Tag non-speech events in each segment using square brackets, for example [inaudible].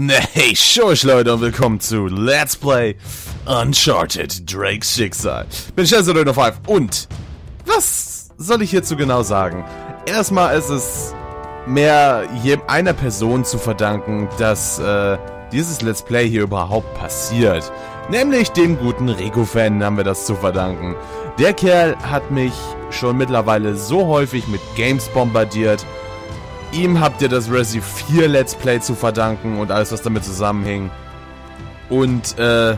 Nee, Schorsch Leute und willkommen zu Let's Play Uncharted Drake's Schicksal. Bin Chester 5 und was soll ich hierzu genau sagen? Erstmal ist es mehr einer Person zu verdanken, dass äh, dieses Let's Play hier überhaupt passiert. Nämlich dem guten Rico-Fan haben wir das zu verdanken. Der Kerl hat mich schon mittlerweile so häufig mit Games bombardiert, Ihm habt ihr das Resi 4 Let's Play zu verdanken und alles, was damit zusammenhing. Und, äh,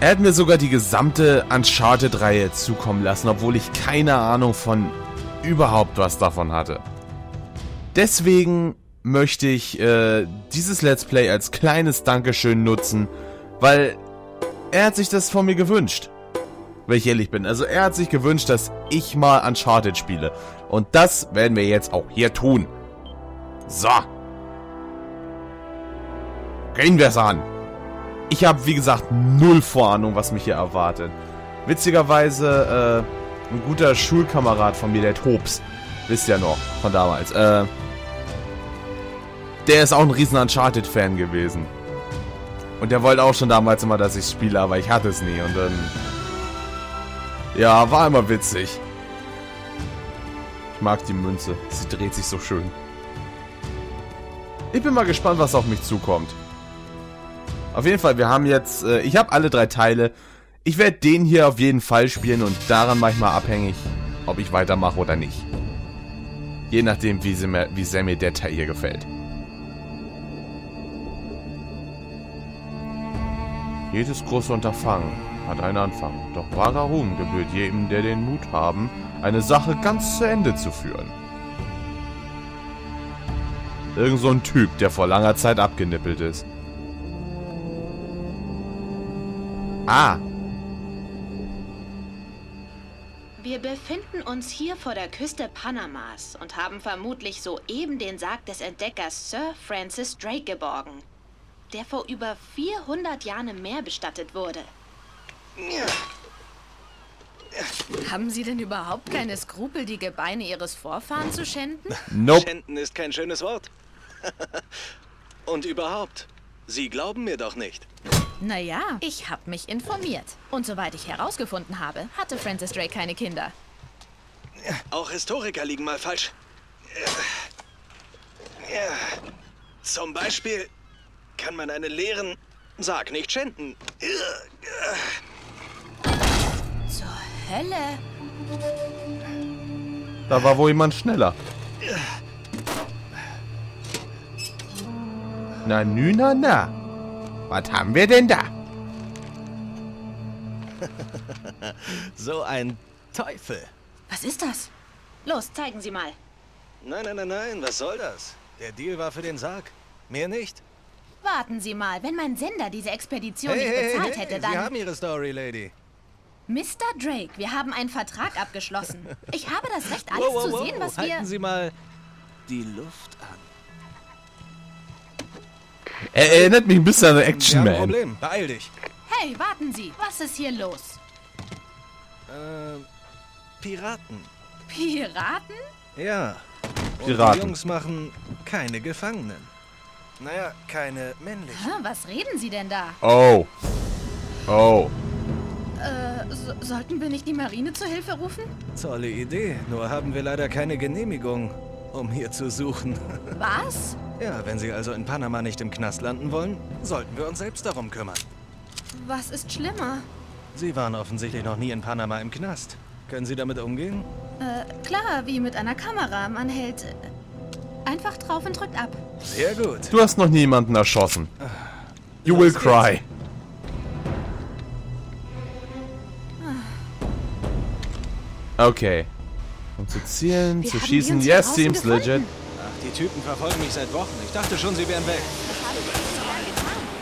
er hat mir sogar die gesamte Uncharted-Reihe zukommen lassen, obwohl ich keine Ahnung von überhaupt was davon hatte. Deswegen möchte ich äh, dieses Let's Play als kleines Dankeschön nutzen, weil er hat sich das von mir gewünscht wenn ich ehrlich bin. Also er hat sich gewünscht, dass ich mal Uncharted spiele. Und das werden wir jetzt auch hier tun. So. Gehen wir es an. Ich habe, wie gesagt, null Vorahnung, was mich hier erwartet. Witzigerweise, äh, ein guter Schulkamerad von mir, der Tobs, wisst ihr noch, von damals, äh, der ist auch ein riesen Uncharted-Fan gewesen. Und der wollte auch schon damals immer, dass ich spiele, aber ich hatte es nie. Und dann ja, war immer witzig. Ich mag die Münze. Sie dreht sich so schön. Ich bin mal gespannt, was auf mich zukommt. Auf jeden Fall, wir haben jetzt... Äh, ich habe alle drei Teile. Ich werde den hier auf jeden Fall spielen und daran manchmal abhängig, ob ich weitermache oder nicht. Je nachdem, wie, sie mir, wie sehr mir der Teil hier gefällt. Jedes große Unterfangen hat einen Anfang. Doch wahrer Ruhm gebührt jedem, der den Mut haben, eine Sache ganz zu Ende zu führen. Irgend so ein Typ, der vor langer Zeit abgenippelt ist. Ah. Wir befinden uns hier vor der Küste Panamas und haben vermutlich soeben den Sarg des Entdeckers Sir Francis Drake geborgen, der vor über 400 Jahren im Meer bestattet wurde. Haben Sie denn überhaupt keine Skrupel, die Gebeine Ihres Vorfahren zu schänden? Nope. Schänden ist kein schönes Wort. [laughs] Und überhaupt, Sie glauben mir doch nicht. Naja, ich habe mich informiert. Und soweit ich herausgefunden habe, hatte Francis Drake keine Kinder. Auch Historiker liegen mal falsch. Zum Beispiel kann man einen leeren Sarg nicht schänden. Hölle? Da war wohl jemand schneller. Na, nü, na, na. Was haben wir denn da? [laughs] so ein Teufel. Was ist das? Los, zeigen Sie mal. Nein, nein, nein, nein, was soll das? Der Deal war für den Sarg. Mehr nicht. Warten Sie mal, wenn mein Sender diese Expedition hey, nicht bezahlt hey, hey, hätte, dann... Sie haben Ihre Story, Lady. Mr. Drake, wir haben einen Vertrag abgeschlossen. [laughs] Ich habe das Recht, alles wow, wow, zu sehen, was wir... Halten Sie mal die Luft an. Er erinnert mich ein bisschen an Action Man. Problem. Beeil dich. Hey, warten Sie. Was ist hier los? Äh, Piraten. Piraten? Ja. Piraten. Und die Jungs machen keine Gefangenen. Naja, keine männlichen. Hä, was reden Sie denn da? Oh. Oh. So, sollten wir nicht die Marine zur Hilfe rufen? Tolle Idee, nur haben wir leider keine Genehmigung, um hier zu suchen. [laughs] Was? Ja, wenn Sie also in Panama nicht im Knast landen wollen, sollten wir uns selbst darum kümmern. Was ist schlimmer? Sie waren offensichtlich noch nie in Panama im Knast. Können Sie damit umgehen? Äh, klar, wie mit einer Kamera. Man hält äh, einfach drauf und drückt ab. Sehr gut. Du hast noch niemanden erschossen. You Los will cry. Okay. Um zu zielen, Wie zu schießen. Yes, seems legit. Ach, die Typen verfolgen mich seit Wochen. Ich dachte schon, sie wären weg.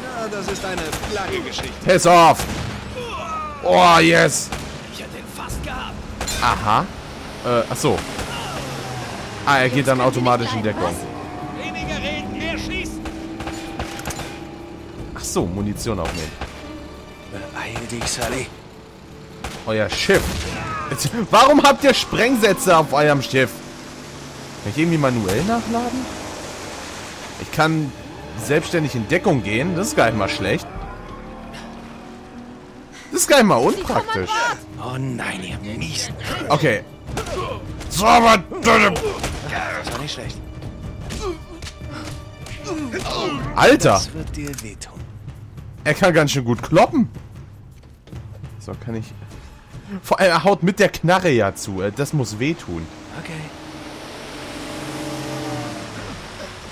Na, das ist eine lange Geschichte. Piss off! Oh, yes! Ich hätte ihn fast gehabt. Aha. Äh, ach so. Ah, er geht dann automatisch in Deckung. Weniger reden, mehr schießen. Ach so, Munition aufnehmen. Beeil dich, Sally. Euer Schiff. [laughs] Warum habt ihr Sprengsätze auf eurem Schiff? Kann ich irgendwie manuell nachladen? Ich kann selbstständig in Deckung gehen. Das ist gar nicht mal schlecht. Das ist gar nicht mal unpraktisch. Oh nein, ihr Miesen. Okay. So, aber... Das war nicht schlecht. Alter, Das wird dir wehtun. er kann ganz schön gut kloppen. So, kann ich... Vor allem, er haut mit der Knarre ja zu. Äh, Das muss wehtun. Okay.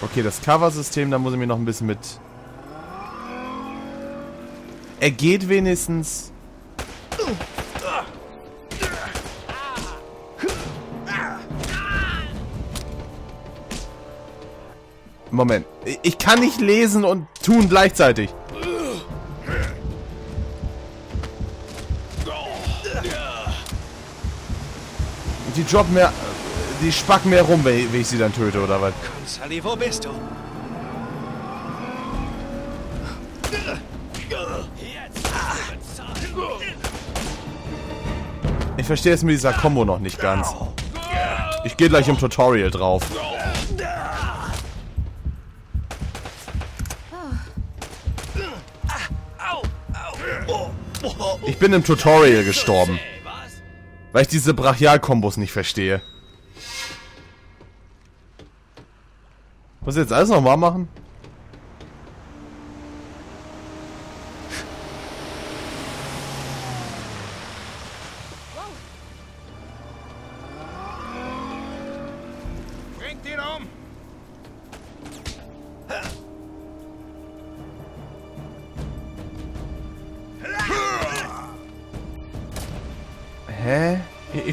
Okay, das Cover-System, da muss ich mir noch ein bisschen mit... Er geht wenigstens... Moment. Ich kann nicht lesen und tun gleichzeitig. Die droppen mehr... Die spacken mehr rum, wenn ich, wenn ich sie dann töte, oder was? Komm, Sully, wo bist du? Ich verstehe es mit dieser Combo noch nicht ganz. Ich gehe gleich im Tutorial drauf. Ich bin im Tutorial gestorben. Weil ich diese Brachial-Kombos nicht verstehe. Muss ich jetzt alles nochmal machen? Bringt ihn um!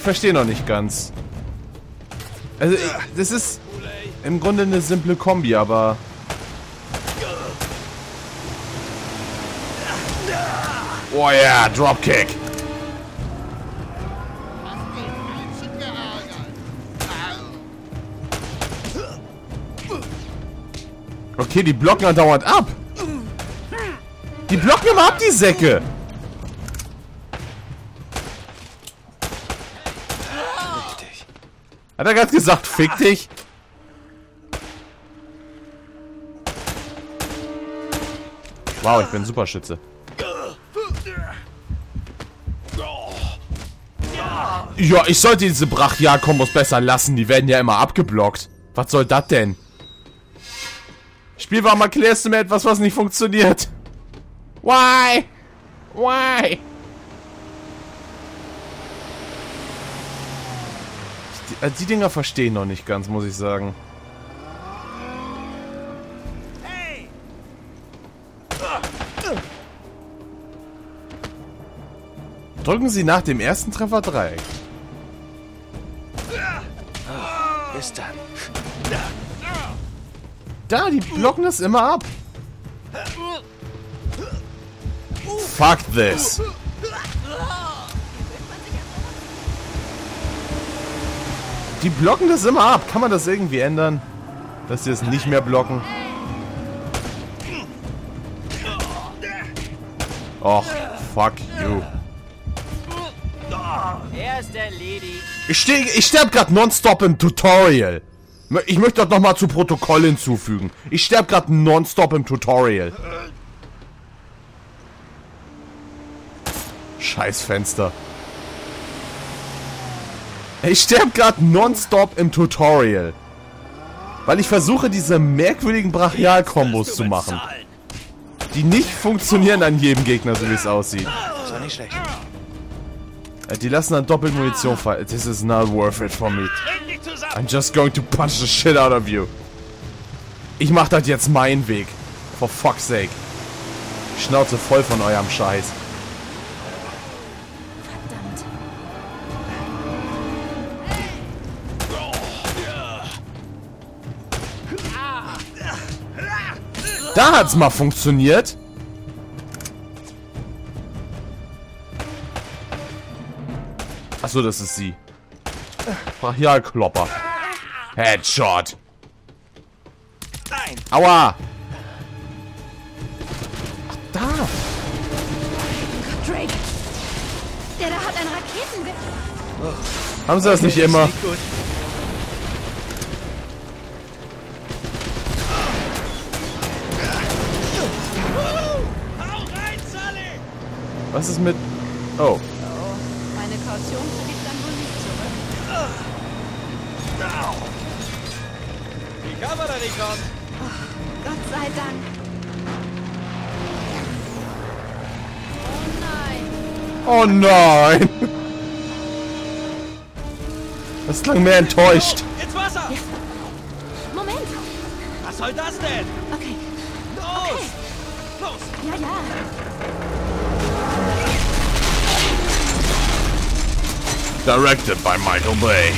Ich, verstehe noch nicht ganz. Also, das ist im Grunde eine simple Kombi, aber... Oh ja, Dropkick. Okay, die blocken andauernd ab. Die blocken immer ab, die Säcke. Richtig. Hat er gerade gesagt, fick dich? Wow, ich bin Superschütze. Ja, ich sollte diese Brachial-Kombos besser lassen. Die werden ja immer abgeblockt. Was soll das denn? Spiel, warum erklärst du mir etwas, was nicht funktioniert? Why? Why? Die, äh, die Dinger verstehen noch nicht ganz, muss ich sagen. Drücken Sie nach dem ersten Treffer Dreieck. Bis dann. Da, die blocken das immer ab. Fuck this. Die blocken das immer ab. Kann man das irgendwie ändern? Dass sie es nicht mehr blocken? Och, fuck you. Er ist erledigt. Ich, steh, ich sterbe gerade nonstop im Tutorial. Ich möchte das nochmal zu Protokoll hinzufügen. Ich sterbe gerade nonstop im Tutorial. Scheiß Fenster. Ich sterbe gerade nonstop im Tutorial. Weil ich versuche, diese merkwürdigen Brachial-Kombos zu machen. Die nicht funktionieren an jedem Gegner, so wie es aussieht. Das war nicht schlecht. Äh, Die lassen dann doppelt Munition fallen. This is not worth it for me. I'm just going to punch the shit out of you. Ich mach das jetzt meinen Weg. For fuck's sake. Schnauze voll von eurem Scheiß. Da hat's mal funktioniert. Achso, das ist sie. Brachialklopper. Headshot. Nein! Aua. Ach, da. Drake! Der da hat ein Raketengewehr. Haben sie das nicht immer? Nicht Was ist mit... Oh. Oh, meine Kaution ich dann wohl nicht zurück. Die Kavallerie kommt. Gott sei Dank. Oh nein. Oh nein! Das klang mehr enttäuscht. Ins Wasser! Moment. Was soll das denn? Okay. Los! Los! Ja, ja. Directed by Michael Bay.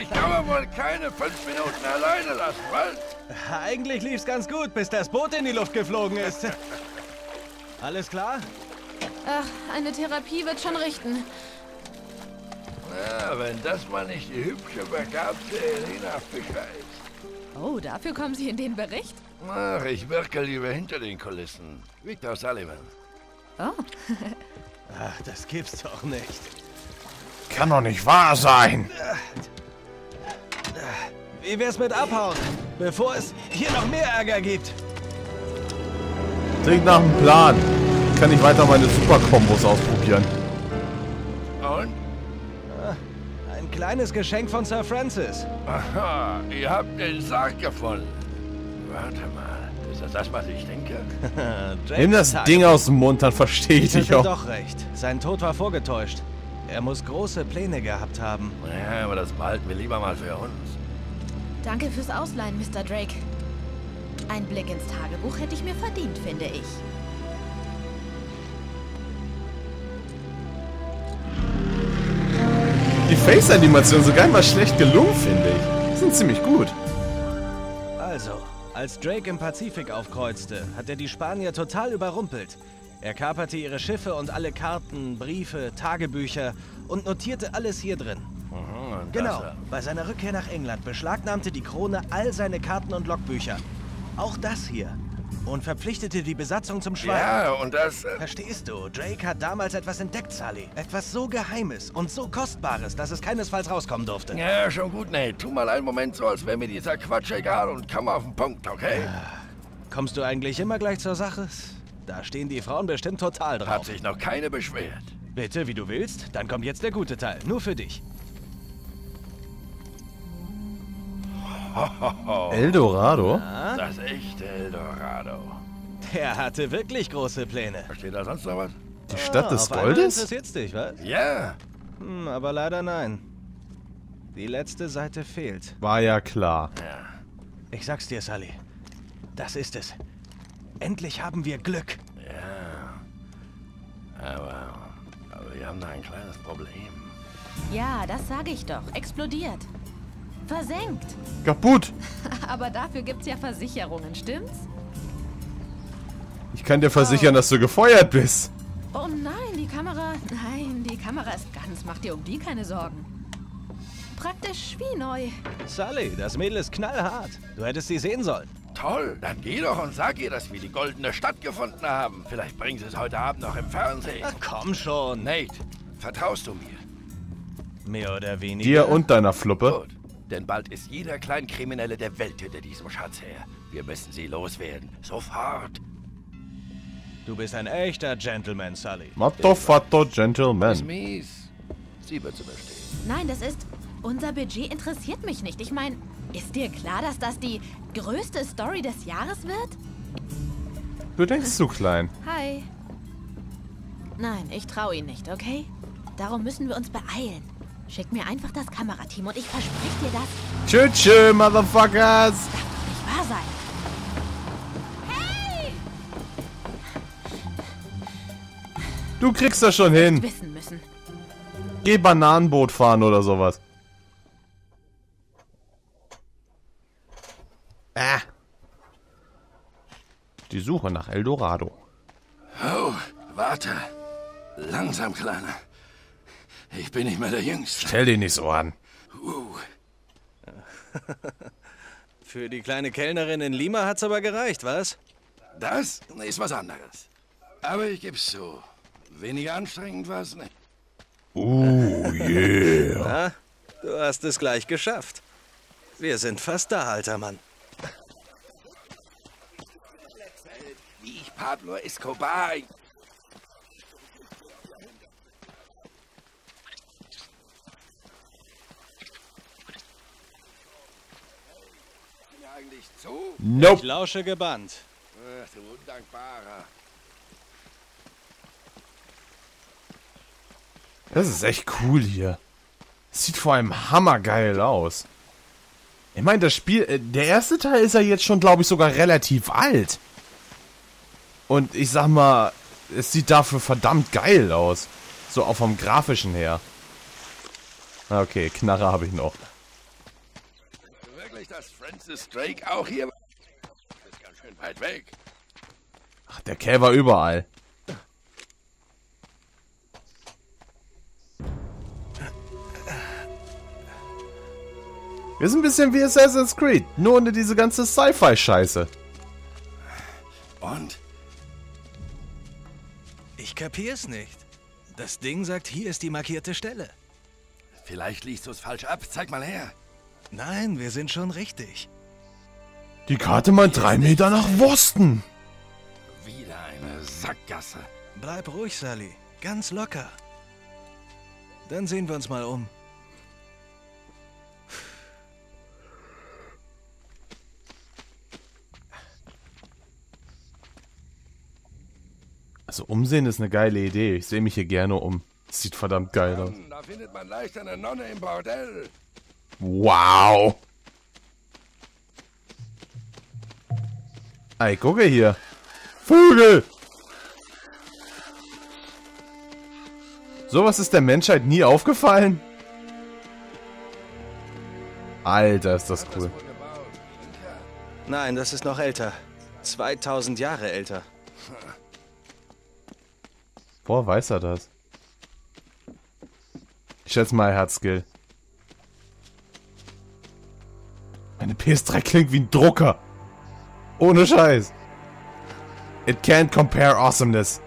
Ich kann man wohl keine fünf Minuten alleine lassen, was? Eigentlich lief's ganz gut, bis das Boot in die Luft geflogen ist. Alles klar? Ach, eine Therapie wird schon richten. Ja, wenn das mal nicht die hübsche, begabte Elena Fischer ist. Oh, dafür kommen Sie in den Bericht? Ach, ich wirke lieber hinter den Kulissen. Victor Sullivan. Oh, [laughs] Ach, das gibt's doch nicht. Kann doch nicht wahr sein. Wie wär's mit abhauen, bevor es hier noch mehr Ärger gibt? Klingt nach einem Plan. Kann ich weiter meine Super-Kombos ausprobieren. Kleines Geschenk von Sir Francis. Aha, ihr habt den Sarg gefunden. Warte mal, ist das das, was ich denke? [laughs] Nimm das Ding aus dem Mund, dann verstehe ich Ich dich [laughs] auch. doch recht. Sein Tod war vorgetäuscht. Er muss große Pläne gehabt haben. Ja, aber das behalten wir lieber mal für uns. danke fürs Ausleihen, Mr. Drake. Ein Blick ins Tagebuch hätte ich mir verdient, finde ich. Die Face-Animationen sind gar nicht mal schlecht gelungen, finde ich. Die sind ziemlich gut. Also, als Drake im Pazifik aufkreuzte, hat er die Spanier total überrumpelt. Er kaperte ihre Schiffe und alle Karten, Briefe, Tagebücher und notierte alles hier drin. Mhm, Genau, bei seiner Rückkehr nach England beschlagnahmte die Krone all seine Karten und Logbücher. Auch das hier. Und verpflichtete die Besatzung zum Schweigen. ja, und das... Äh, Verstehst du, Drake hat damals etwas entdeckt, Sully. Etwas so Geheimes und so Kostbares, dass es keinesfalls rauskommen durfte. ja, schon gut, Nate. Tu mal einen Moment so, als wäre mir dieser Quatsch egal und komm auf den Punkt, okay? Kommst du eigentlich immer gleich zur Sache? Da stehen die Frauen bestimmt total Hat drauf. sich noch keine beschwert. Bitte, wie du willst. Dann kommt jetzt der gute Teil. Nur für dich. [laughs] Eldorado? Das echte Eldorado. Der hatte wirklich große Pläne. Versteht da sonst noch was? Die Stadt des auf einmal Goldes? interessiert's dich, was? Ja. Hm, aber leider nein. Die letzte Seite fehlt. War ja klar. Ja. Ich sag's dir, Sully. Das ist es. Endlich haben wir Glück. Aber, aber wir haben da ein kleines Problem. Ja, das sage ich doch. Explodiert. Versenkt. Kaputt. [laughs] Aber dafür gibt's ja Versicherungen, stimmt's? Ich kann dir versichern, dass du gefeuert bist. Oh nein, die Kamera. Nein, die Kamera ist ganz. Mach dir um die keine Sorgen. Praktisch wie neu. Sully, das Mädel ist knallhart. Du hättest sie sehen sollen. Toll, dann geh doch und sag ihr, dass wir die goldene Stadt gefunden haben. Vielleicht bringen sie es heute Abend noch im Fernsehen. Ach, komm schon. Nate, vertraust du mir? Mehr oder weniger. Dir und deiner Fluppe. Gut, denn bald ist jeder Kleinkriminelle der Welt hinter diesem Schatz her. Wir müssen sie loswerden. Sofort. Du bist ein echter Gentleman, Sully. Matto fatto Ist Gentleman. mies. Sie wird überstehen. Nein, das ist. Unser Budget interessiert mich nicht. Ich meine, ist dir klar, dass das die größte Story des Jahres wird? Du denkst zu klein. Hi. Nein, ich traue ihn nicht, okay? Darum müssen wir uns beeilen. Schick mir einfach das Kamerateam und ich verspreche dir das. Tschö, tschö, Motherfuckers. Nicht wahr sein. Du kriegst das schon hin. Wissen müssen. Geh Bananenboot fahren oder sowas. Ah. Die Suche nach Eldorado. Oh, warte. Langsam, Kleiner. Ich bin nicht mehr der Jüngste. Stell dich nicht so an. Uh, [laughs] Für die kleine Kellnerin in Lima hat's aber gereicht, was? das ist was anderes. Aber ich geb's zu. Weniger anstrengend war's nicht. Uh, yeah. [laughs] Ja, du hast es gleich geschafft. Wir sind fast da, alter Mann. Wie ich Pablo Escobar. Zu? Ich Nope. lausche gebannt. Ach, du Undankbarer. Das ist echt cool hier. Sieht vor allem hammergeil aus. Ich meine, das Spiel, äh, der erste Teil ist ja jetzt schon, glaube ich, sogar relativ alt. Und ich sag mal, es sieht dafür verdammt geil aus. So auch vom grafischen her. Ah, Okay, Knarre habe ich noch. Dass Francis Drake auch hier war? Das ist ganz schön weit weg. Ach, der Kerl war überall. Wir sind ein bisschen wie Assassin's Creed, nur ohne diese ganze Sci-Fi-Scheiße. Und? Ich kapier's nicht. Das Ding sagt, hier ist die markierte Stelle. Vielleicht liest du es falsch ab. Zeig mal her. Nein, wir sind schon richtig. Die Karte meint drei Meter nach Wosten. Wieder eine Sackgasse. Bleib ruhig, Sally. Ganz locker. Dann sehen wir uns mal um. Also umsehen ist eine geile Idee. Ich sehe mich hier gerne um. Sieht verdammt geil aus. Da findet man leicht eine Nonne im Bordell. Wow. Ey, gucke hier. Vögel. Sowas ist der Menschheit nie aufgefallen? Alter, ist das cool. Nein, das ist noch älter. 2000 Jahre älter. Boah, weiß er das? Ich schätze mal, er hat Skill. Meine PS3 klingt wie ein Drucker. Ohne Scheiß. It can't compare awesomeness.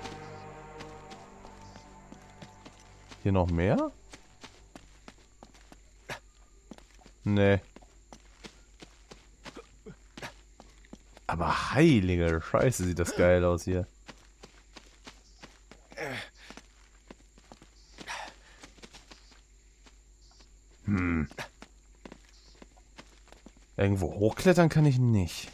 Hier noch mehr? Nee. Aber heilige Scheiße, sieht das geil aus hier. Irgendwo hochklettern kann ich nicht.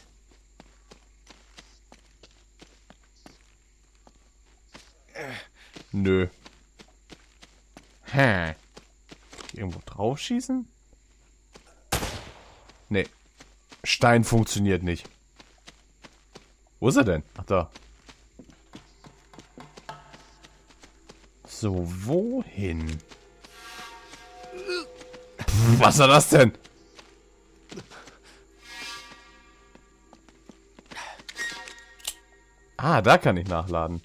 Nö. Hä? Irgendwo draufschießen? Nee. Stein funktioniert nicht. Wo ist er denn? Ach da. So, wohin? Was war das denn? Ah, da kann ich nachladen.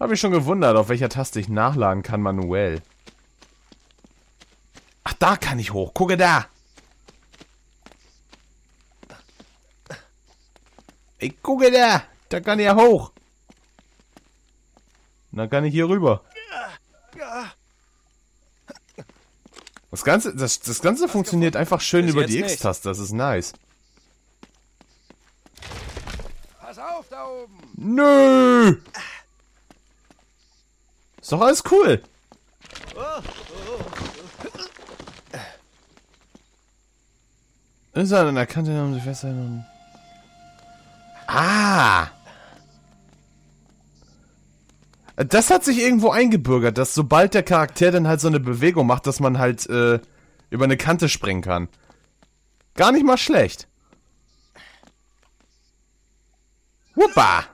Habe ich schon gewundert, auf welcher Taste ich nachladen kann manuell. Ach, da kann ich hoch. Gucke da. Ey, gucke da. Da kann ich ja hoch. Und dann kann ich hier rüber. Das Ganze, das, das Ganze funktioniert einfach schön über die. X-Taste. Das ist nice. Pass auf da oben. Nö. Ist doch alles cool. Ist er an der um sich festhalten? Ah! Das hat sich irgendwo eingebürgert, dass sobald der Charakter dann halt so eine Bewegung macht, dass man halt äh, über eine Kante springen kann. Gar nicht mal schlecht. Wuppa!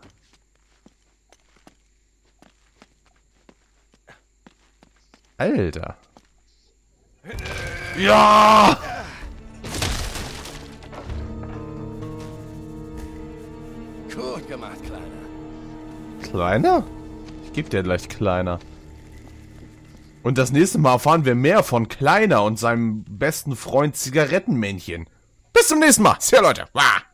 Alter. Ja! Gut gemacht, Kleiner. Kleiner? Ich geb dir gleich kleiner. Und das nächste Mal erfahren wir mehr von Kleiner und seinem besten Freund Zigarettenmännchen. Bis zum nächsten Mal. Tja, Leute. Wah.